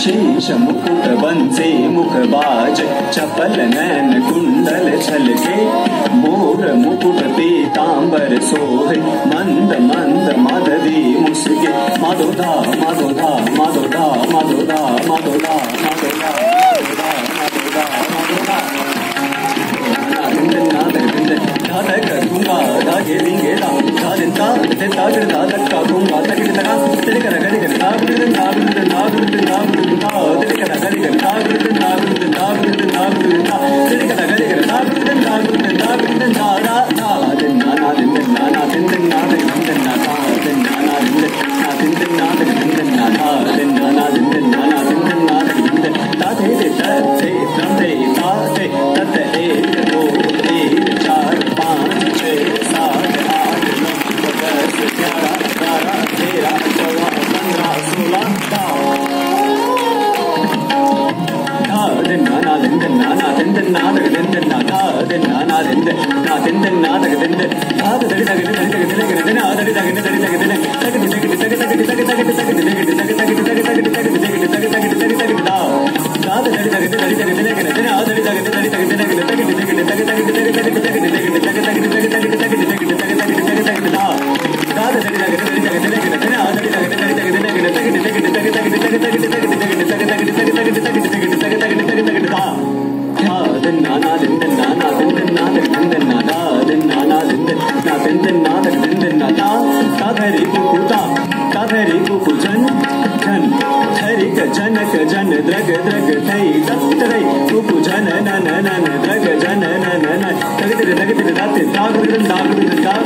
शेष मुकुट बंसे मुखबाज, चपल नैन कुंडल छलके, मोर मुकुट पीतांबर सोहे, मंद मंद मददी मुसके। मधुधा मधुधा मधुधा मधुधा मधुधा मधुधा धा कर दूँगा धा घेरेंगे धा धा दिन நானா தெந்தன் நானா தெந்தன் நாதக தெந்தன் நாதன் நானா தெந்தன் நா தெந்தன் நாதக தெந்தன் நாத தடி தகடு தடி தகடு தகடு தகடு நா தடி தகடு தடி தகடு தகடு தகடு தகடு தகடு தகடு தகடு தகடு தகடு தகடு தகடு தகடு தகடு தகடு தகடு தகடு தகடு தகடு தகடு தா நாத தடி தகடு தடி தகடு தகடு தகடு நா தடி தகடு தடி தகடு தகடு தகடு தகடு தகடு தகடு தகடு தகடு தகடு தகடு தகடு தகடு தகடு जनक जन द्रग द्रग थै दत्त रै रूप जन नन नन द्रग जन नन नन दगदिर दगदिर दाते दागदिर दागदिर दाग